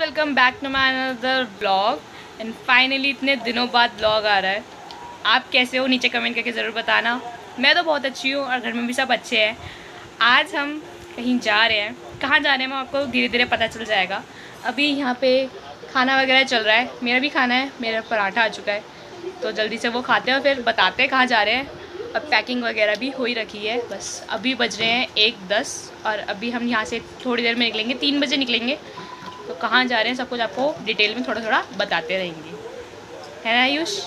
Welcome back to my another blog and finally इतने दिनों बाद ब्लॉग आ रहा है। आप कैसे हो? नीचे कमेंट करके ज़रूर बताना। मैं तो बहुत अच्छी हूँ और घर में भी सब अच्छे हैं। आज हम कहीं जा रहे हैं। कहाँ जा रहे हैं, मैं आपको धीरे धीरे पता चल जाएगा। अभी यहाँ पे खाना वगैरह चल रहा है। मेरा भी खाना है, मेरा पराठा आ चुका है। तो जल्दी से वो खाते हैं और फिर बताते हैं कहाँ जा रहे हैं। अब पैकिंग वगैरह भी हो ही रखी है। बस अभी बज रहे हैं एक दस और अभी हम यहाँ से थोड़ी देर में निकलेंगे। तीन बजे निकलेंगे। तो कहाँ जा रहे हैं सब कुछ आपको डिटेल में थोड़ा थोड़ा बताते रहेंगे। है ना आयुष?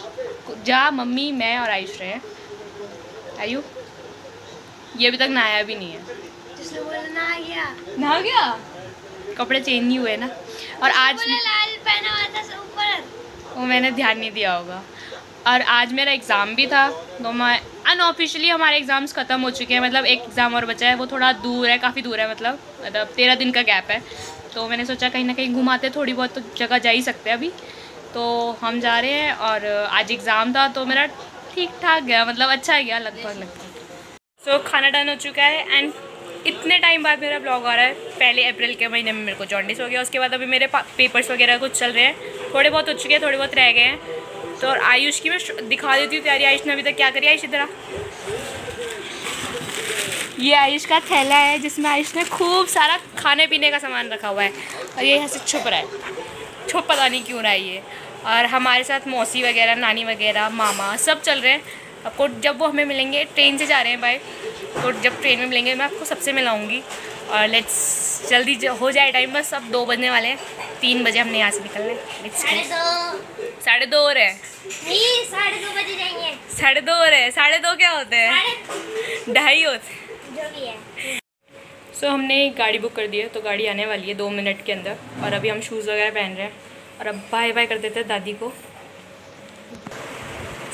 जा मम्मी मैं और आयुष रहे हैं। आयु? ये अभी तक नहाया भी नहीं है। जिसने बोला ना आ गया। नहा गया? कपड़े चेंज नहीं हुए ना। और आज लाल पहना हुआ था ऊपर। वो मैंने ध्यान नहीं दिया होगा। और आज मेरा एग्ज़ाम भी था तो मैं अनऑफिशियली हमारे एग्ज़ाम्स ख़त्म हो चुके हैं। मतलब एक एग्ज़ाम और बचा है वो थोड़ा दूर है काफ़ी दूर है मतलब मतलब तेरह दिन का गैप है। तो मैंने सोचा कहीं ना कहीं घुमाते थोड़ी बहुत तो जगह जा ही सकते हैं अभी। तो हम जा रहे हैं और आज एग्ज़ाम था तो मेरा ठीक ठाक गया मतलब अच्छा गया लगभग लगभग। सो so, खाना डन हो चुका है एंड इतने टाइम बाद मेरा ब्लॉग आ रहा है। पहले अप्रैल के महीने में मेरे को जॉन्डिस हो गया उसके बाद अभी मेरे पेपर्स वगैरह कुछ चल रहे हैं। थोड़े बहुत हो चुके हैं थोड़े बहुत रह गए हैं। तो आयुष की मैं दिखा देती हूँ तैयारी। आयुष ने अभी तक क्या करी? आयुष इधर ये आयुष का थैला है जिसमें आयुष ने खूब सारा खाने पीने का सामान रखा हुआ है। और ये यहाँ से छुप रहा है। छुप पता नहीं क्यों रहा है ये। और हमारे साथ मौसी वगैरह नानी वगैरह मामा सब चल रहे हैं। आपको जब वो हमें मिलेंगे ट्रेन से जा रहे हैं बाइक तो जब ट्रेन में मिलेंगे मैं आपको सबसे मिलाऊँगी। और लेट्स जल्दी हो जाए टाइम बस अब दो बजने वाले हैं। तीन बजे हमने यहाँ से निकलना है। साढ़े दो। हो रहे हैं। साढ़े दो बजे जाएँगे। साढ़े दो हो रहे हैं। साढ़े दो क्या होते हैं? ढाई होते जो भी है सो so, हमने एक गाड़ी बुक कर दी है तो गाड़ी आने वाली है दो मिनट के अंदर। और अभी हम शूज़ वगैरह पहन रहे हैं। और अब बाय बाय कर देते हैं दादी को। सो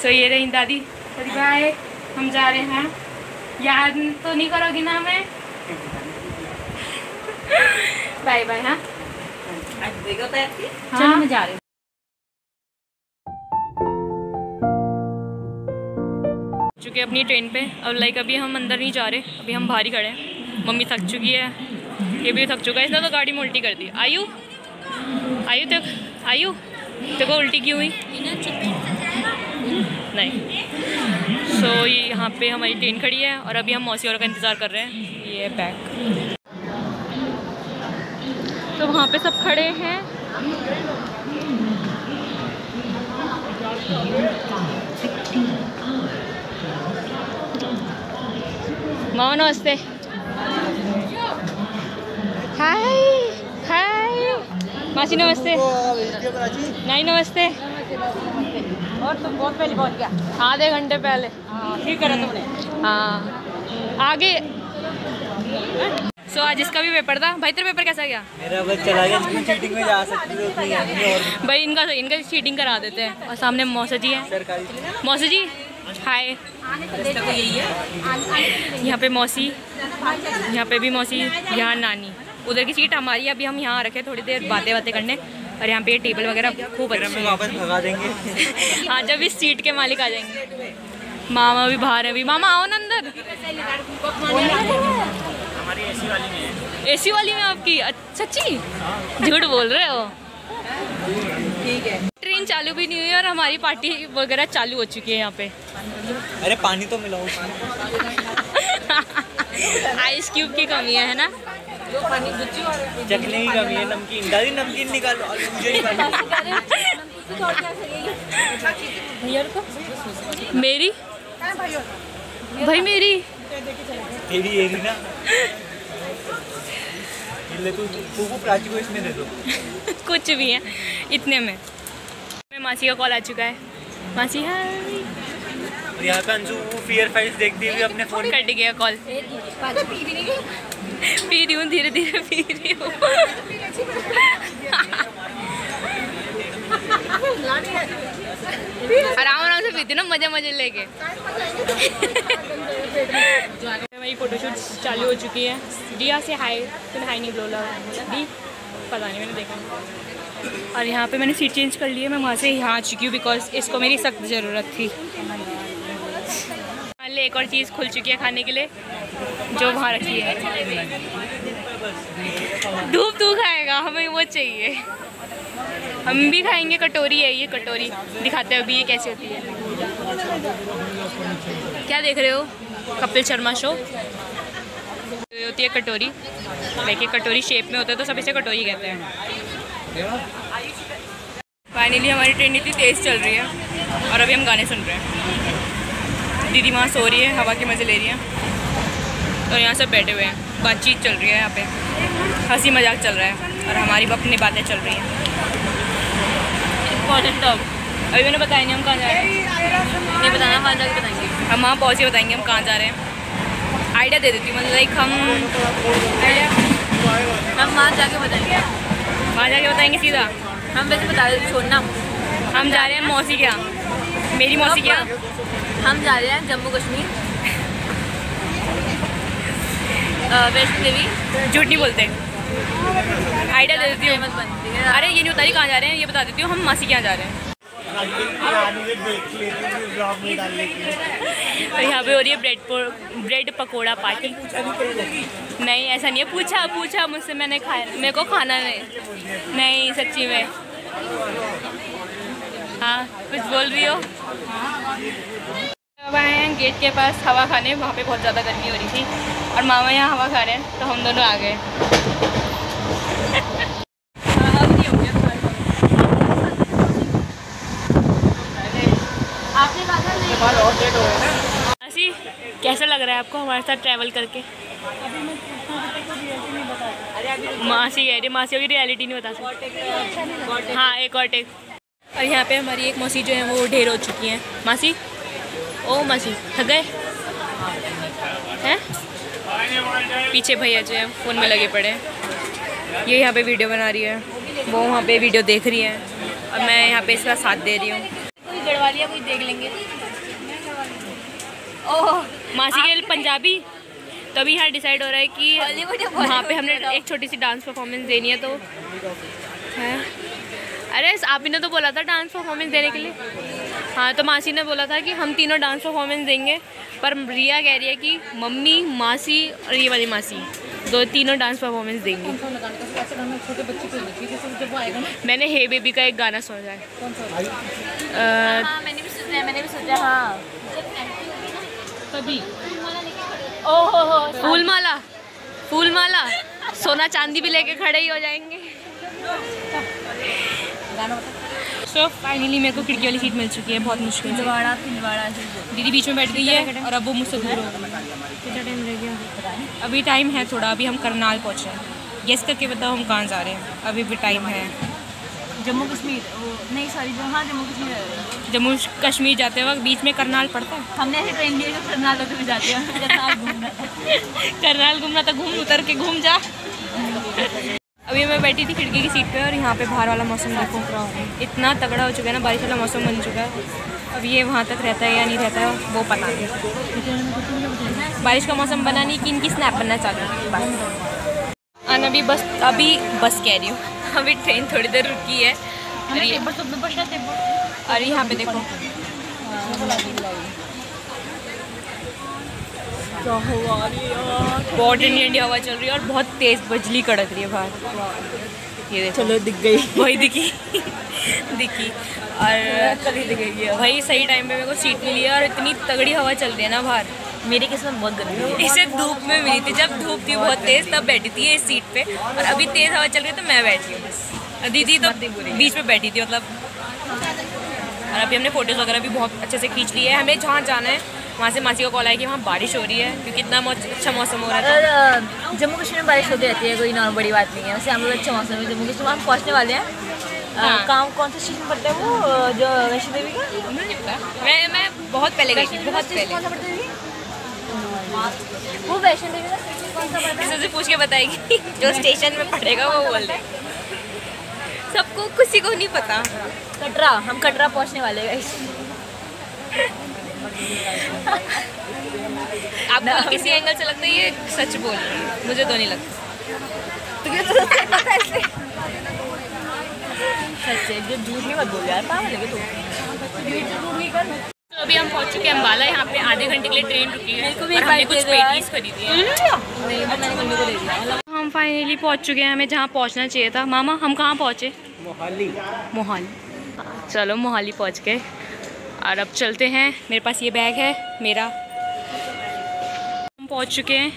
so, ये रही दादी। दादी बाय हम जा रहे हैं। याद तो नहीं करोगी ना हमें? बाय बाय हाँ? देखो हाँ? मैं जा रही हूँ। चुके हैं अपनी ट्रेन पे। अब लाइक अभी हम अंदर नहीं जा रहे अभी हम बाहर ही खड़े हैं। मम्मी थक चुकी है। ये भी थक चुका है। इसने तो गाड़ी में उल्टी कर दी। आयु? आयु तक? आयु? देखो उल्टी क्यों हुई? नहीं। सो so, ये यहाँ पे हमारी ट्रेन खड़ी है और अभी हम मौसी और का इंतज़ार कर रहे हैं। ये बैग तो वहाँ पे सब खड़े हैं। मामा नमस्ते हाय हाय मासी नमस्ते नहीं नमस्ते और तुम बहुत पहले पहुँच गया आधे घंटे पहले ठीक करा तुमने हाँ आगे. सो so, आज इसका भी पेपर था। भाई तेरा पेपर कैसा गया? मेरा बस चला गया जिसमें चीटिंग में जा सकती है। भाई इनका इनका चीटिंग करा देते हैं। और सामने मौसा जी है। मौसी जी? हाय यहाँ पे मौसी यहाँ पे भी मौसी यहाँ नानी। उधर की सीट हमारी अभी हम यहाँ रखे थोड़ी देर बातें बातें करने। और यहाँ पे टेबल वगैरह खूब अच्छे वापस भगा देंगे। हाँ जब इस सीट के मालिक आ जाएँगे। मामा भी बाहर है अभी। मामा आओ ना अंदर। ए सी वाली में है। एसी वाली में आपकी अच्छा सच्ची? झूठ बोल रहे हो? ठीक है। ट्रेन चालू भी नहीं हुई और हमारी पार्टी वगैरह चालू हो चुकी है यहाँ पे। अरे पानी तो मिलाओ। आइस क्यूब की कमी है है ना? चखने की कमी है नमकीन। दादी नमकीन निकालो। मुझे निकालो भैया को मेरी? भाई मेरी? तेरी ना? ले तू तू को प्राची को इसमें दे दो। कुछ भी है इतने में। मैं मासी का कॉल आ चुका है। मासी हाय और यहाँ पे अंशु वो फियर फाइल्स देखती हुई अपने फ़ोन कट गया कॉल। पी रही हूँ धीरे धीरे पी रही हूँ। आराम आराम से पीती ना मज़े मज़े लेके। मेरी फोटोशूट चालू हो चुकी है। दिया से हाय तुम हाई नहीं बोला। दी पता नहीं, मैंने देखा। और यहाँ पे मैंने सीट चेंज कर ली है, मैं वहाँ से यहाँ आ चुकी हूँ बिकॉज़ इसको मेरी सख्त ज़रूरत थी। मान एक और चीज़ खुल चुकी है खाने के लिए, जो वहाँ रखी है। धूप तू खाएगा, हमें वो चाहिए। हम भी खाएँगे, कटोरी है ये कटोरी। दिखाते हैं अभी ये कैसी होती है। क्या देख रहे हो? कपिल शर्मा शो। होती है कटोरी। देखिए, कटोरी शेप में होता है तो सब इसे कटोरी कहते हैं। फाइनली हमारी ट्रेन इतनी तेज़ चल रही है और अभी हम गाने सुन रहे हैं। दीदी वहाँ सो रही है, हवा के मज़े ले रही हैं। और यहाँ सब बैठे हुए हैं। बातचीत चल रही है यहाँ पे। हँसी मज़ाक चल रहा है और हमारी अपनी बातें चल रही हैं। इम्पोर्टेंट अब अभी मैंने बताया नहीं हम कहाँ जा रहे हैं। नहीं बताना वहाँ जाके बताएँगे। हम वहाँ पहुँच के बताएँगे हम कहाँ जा रहे हैं। आइडिया दे देती हूँ मतलब लाइक हम हम वहाँ जाके बताएँगे। वहाँ जाके बताएँगे सीधा। हम वैसे बता देते छोड़ना। हम जा रहे हैं मौसी के यहाँ मेरी मौसी के यहाँ हम जा रहे हैं जम्मू कश्मीर। वैष्णो देवी। झूठ नहीं बोलते। आइडिया दे देती है। अरे ये नहीं बता रही कहाँ जा रहे हैं ये बता देती हूँ हम मासी के यहाँ जा रहे हैं। और यहाँ पे हो रही है ब्रेड ब्रेड पकोड़ा पार्टी नहीं, ऐसा नहीं है। पूछा पूछा मुझसे, मैंने खाया, मेरे को खाना नहीं। नहीं, सच्ची में। हाँ कुछ बोल रही हो? हैं गेट के पास हवा खाने, वहाँ पे बहुत ज़्यादा गर्मी हो रही थी। और मामा यहाँ हवा खा रहे हैं तो हम दोनों आ गए। मासी कैसा लग रहा है आपको हमारे साथ ट्रैवल करके? मासी कह रही मासी अभी रियलिटी नहीं बता सकती। हाँ एक और टेक और यहाँ पे हमारी एक मौसी जो है वो ढेर हो चुकी हैं। मासी? ओ मासी थक गए? हैं? पीछे भैया जो है फ़ोन में लगे पड़े हैं। ये यहाँ पे वीडियो बना रही है। वो वहाँ पे वीडियो देख रही है। और मैं यहाँ पे इसका साथ दे रही हूँ। कोई गढ़वालिया कोई देख लेंगे। ओह मासी के पंजाबी। तभी यहाँ डिसाइड हो रहा है कि वहाँ पे हमने एक छोटी सी डांस परफॉर्मेंस देनी है तो। है। अरे आप ही ने तो बोला था डांस परफॉर्मेंस देने के लिए। हाँ तो मासी ने बोला था कि हम तीनों डांस परफॉर्मेंस देंगे पर रिया कह रही है कि मम्मी मासी और ये वाली मासी दो तीनों डांस परफॉर्मेंस देंगी। मैंने हे बेबी का एक गाना सुना है। कौन सा हाँ मैंने भी सोचा मैंने भी सोचा हाँ। तभी ओहो हो फूल माला फूल माला सोना चांदी भी लेके खड़े ही हो जाएँगे। सो फाइनली मेरे को खिड़की वाली सीट मिल चुकी है बहुत मुश्किल छिंदवाड़ा छिंदवाड़ा दीदी बीच में बैठ गई है और अब वो मुझसे दूर हो कितना टाइम रह गया? अभी टाइम है थोड़ा अभी हम करनाल पहुँचे हैं। गेस करके बताओ हम कहाँ जा रहे हैं? अभी भी टाइम है। जम्मू कश्मीर नहीं सॉरी हाँ जम्मू कश्मीर है। जम्मू कश्मीर जाते वक्त बीच में करनाल पड़ता है। हमने ऐसे ट्रेन लिए जो करनाल होते हुए जाते हैं करनाल घूमना करनाल तो घूम उतर के घूम जा। अभी मैं बैठी थी खिड़की की सीट पे और यहाँ पे बाहर वाला मौसम देखो। इतना तगड़ा हो चुका है ना बारिश वाला मौसम बन चुका है। अब ये वहाँ तक रहता है या नहीं रहता है वो पता नहीं। बारिश का मौसम बना नहीं कि इनकी स्नैप बनना चालू है और अभी बस अभी बस कह रही हूँ। अभी ट्रेन थोड़ी देर रुकी है। और ये और यहाँ पे देखो। ठंडी ठंडी हवा चल रही है और बहुत तेज बजली कड़क रही है बाहर। ये देखो। चलो दिख गई। वही दिखी। दिखी। और गई भाई सही टाइम पे मेरे को सीट मिली है और इतनी तगड़ी हवा चल रही है ना बाहर। मेरी किस्मत बहुत गंदी है इसे धूप में मिली थी। जब धूप थी बहुत तेज तब बैठी थी इस सीट पे। और अभी तेज हवा चल रही है तो मैं बैठी हूँ बस। दीदी तो बीच में बैठी थी मतलब। और अभी हमने फ़ोटोज़ वगैरह भी बहुत अच्छे से खींच लिए है। हमें जहाँ जाना है वहाँ से मासी का कॉल आया कि वहाँ बारिश हो रही है क्योंकि इतना अच्छा मौसम हो रहा है जम्मू कश्मीर में बारिश होती रहती है कोई नॉर्मल बड़ी बात नहीं है। वैसे हम लोग अच्छा मौसम है जम्मू कश्मीर हम पहुँचने वाले हैं। हाँ। काम कौन सा स्टेशन पड़ता है वो जो वैष्णो देवी का? मुझे नहीं पता मैं मैं बहुत पहले गई थी बहुत स्टेशन कौन पहले सा पड़ता है वो वैष्णो देवी का स्टेशन कौन सा पड़ता है? किसी से पूछ के बताएगी। जो स्टेशन में पड़ेगा वो बोल दे। सबको किसी को नहीं पता। कटरा हम कटरा पहुँचने वाले हैं। आपको किसी एंगल से लगता है ये सच बोल रही है? मुझे तो नहीं लगता तुझे तो सच पता है इसलिए सच है जो झूठ नहीं मत बोल यार पागल है तू? तो अभी हम पहुँच चुके हैं अम्बाला यहाँ पे आधे घंटे के लिए ट्रेन रुकी है और हमने कुछ। पेटीज खरीदी है। नहीं वो मैंने मम्मी को दे दिया। हम हम फाइनली पहुँच चुके हैं हमें जहाँ पहुँचना चाहिए था। मामा हम कहाँ पहुँचे? मोहाली। मोहाली। चलो मोहाली पहुँच गए। और अब चलते हैं। मेरे पास ये बैग है मेरा। हम पहुँच चुके हैं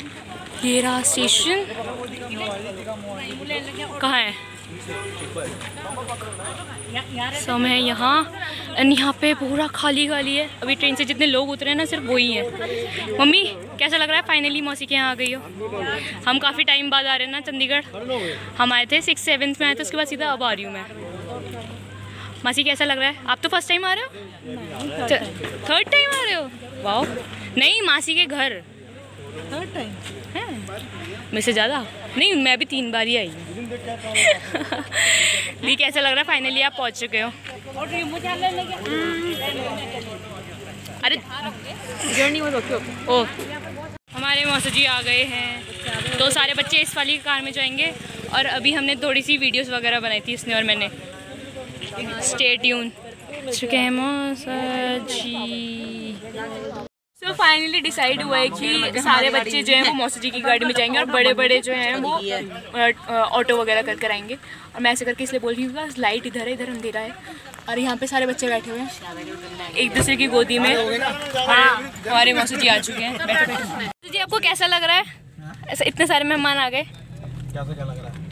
ये रहा स्टेशन कहाँ है? समय है यहाँ एंड यहाँ पे पूरा खाली खाली है। अभी ट्रेन से जितने लोग उतरे हैं ना सिर्फ़ वही हैं। मम्मी कैसा लग रहा है? फाइनली मौसी के यहाँ आ गई हो। हम काफ़ी टाइम बाद आ रहे हैं ना चंडीगढ़। हम आए थे सिक्स सेवन्थ में आए थे उसके बाद सीधा अब आ रही हूँ मैं। मासी कैसा लग रहा है? आप तो फ़र्स्ट टाइम आ रहे हो? थर्ड टाइम आ रहे हो? वाओ नहीं मासी के घर। थर्ड टाइम है। मेरे से ज़्यादा? नहीं मैं भी तीन बार ही आई हूँ। दी कैसा लग रहा है? फाइनली आप पहुँच चुके हो। अरे जर्नी ओके ओके ओ हमारे मौसा जी आ गए हैं। तो सारे बच्चे इस वाली कार में जाएँगे। और अभी हमने थोड़ी सी वीडियोस वगैरह बनाई थी इसने और मैंने। स्टे ट्यून चुके हैं मौसा जी। सो फाइनली डिसाइड हुआ है कि सारे बच्चे जो हैं वो मौसी जी की गाड़ी में जाएँगे और बड़े बड़े जो हैं वो ऑटो वगैरह कर कर आएँगे और मैं ऐसे करके इसलिए बोल रही हूँ लाइट इधर है इधर अंधेरा है। और यहाँ पे सारे बच्चे बैठे हुए हैं। एक दूसरे की गोदी में। हाँ हमारे मौसी जी आ चुके हैं। बैठे जी आपको कैसा लग रहा है? ऐसा इतने सारे मेहमान आ गए।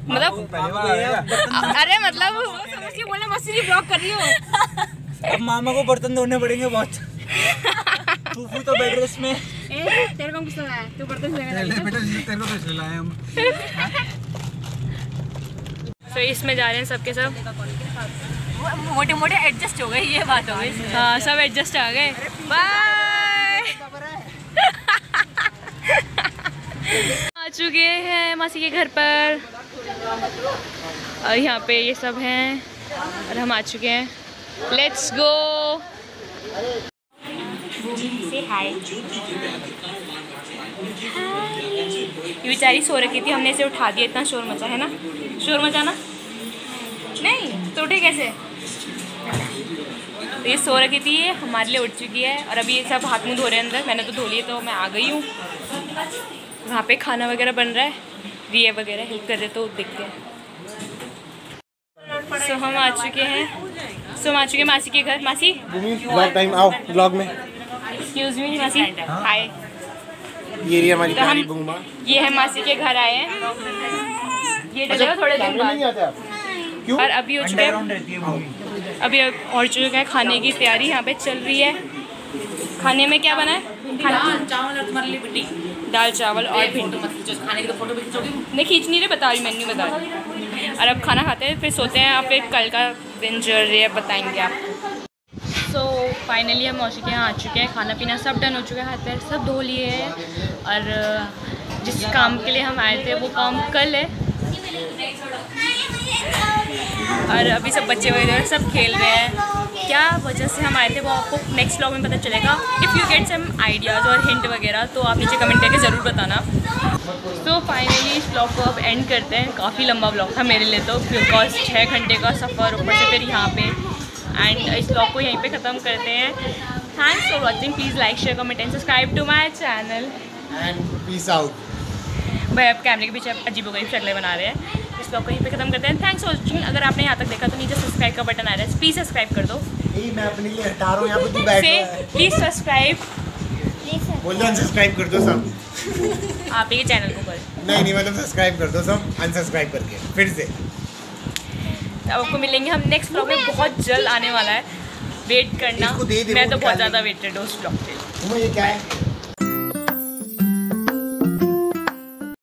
मतलब अरे मतलब बोले मौसी जी ब्लॉग कर रही हो। मामा को बर्तन धोने पड़ेंगे बहुत। फूफू तो बेड रेस्ट में तेरे को किसने लाया तू बर्तन बेटा तेरे को कैसे लाए हम तो इसमें जा रहे हैं सबके सब। मोटे मोटे एडजस्ट हो गए ये बात हो गई। हाँ सब एडजस्ट आ गए। बाय आ चुके हैं मासी के घर पर। और यहाँ पे ये सब हैं और हम आ चुके हैं। Let's go hi. ये बेचारी सो रखी थी, हमने इसे उठा दिया, इतना शोर मचा, है ना? शोर मचा ना नहीं तो उठे कैसे? तो ये सो रखी थी, ये हमारे लिए उठ चुकी है, और अभी ये सब हाथ मुँह धो रहे हैं अंदर, मैंने तो धो लिए तो मैं आ गई हूँ। वहाँ पे खाना वगैरह बन रहा है रिया वगैरह, हेल्प कर रहे तो देखते हैं सो हम आ चुके हैं। सो हम आ चुके हैं मासी के घर। मासी? टाइम आओ ब्लॉग में। एक्सक्यूज मी मासी। हाय ये रही हमारी तो हम- प्यारी बुमा ये है मासी के घर आए हैं। ये डलेगा थोड़े दिन बाद? आते क्यों? और अभी हो चुका है। है अभी और चुका है खाने की तैयारी यहाँ पे चल रही है। खाने में क्या बना है? चावल और तुम्हारे लिए भिंडी। दाल चावल और भिंडी। खाने की तो फ़ोटो खींचोगी? नहीं खींच नहीं रहे बता रही मेन्यू बता रही और अब खाना खाते हैं फिर सोते हैं और फिर कल का दिन जो है बताएँगे आप। फाइनली हम मौसी के यहाँ आ चुके हैं, खाना पीना सब डन हो चुका है हाथ पैर सब धो लिए हैं और जिस काम के लिए हम आए थे वो काम कल है। और अभी सब बच्चे वगैरह सब खेल रहे हैं। क्या वजह से हम आए थे वो आपको नेक्स्ट ब्लॉग में पता चलेगा। If you get some ideas और हिंट वगैरह तो आप नीचे कमेंट करके ज़रूर बताना। तो फाइनली इस ब्लॉग को अब एंड करते हैं। काफ़ी लंबा ब्लॉग था मेरे लिए तो बिकॉज़ छः घंटे का सफ़र ऊपर से फिर यहाँ पे एंड इस ब्लॉग को यहीं पे ख़त्म करते हैं। Thanks for watching please like share comment and subscribe to my channel and peace out भाई अब कैमरे के पीछे अजीब गरीब शक्लें बना रहे हैं। इस ब्लॉग को यहीं पे ख़त्म करते हैं। थैंक्स फॉर वॉचिंग अगर आपने यहाँ तक देखा तो नीचे सब्सक्राइब का बटन आ रहा है। प्लीज़ सब्सक्राइब कर दो। मैं अपने लिए हटा रहा हूँ यहाँ पे बैठ से रहा प्लीज़ सब्सक्राइब बोल दो अनसब्सक्राइब कर दो सब। आप ही के चैनल को कर। नहीं नहीं मतलब सब्सक्राइब कर दो सब अनसब्सक्राइब करके फिर से। अब आपको मिलेंगे। हम नेक्स्ट ब्लॉग में बहुत जल्द आने वाला है। वेट करना। मैं तो बहुत ज़्यादा वेटेड हूँ उस ब्लॉग के लिए है?